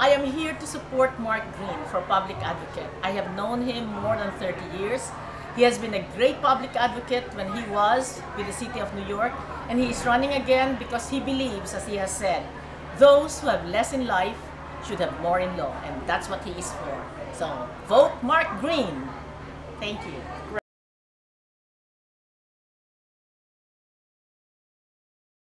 I am here to support Mark Green for public advocate. I have known him more than 30 years. He has been a great public advocate when he was with the City of New York, and he is running again because he believes, as he has said, those who have less in life should have more in law, and that's what he is for. So vote Mark Green. Thank you.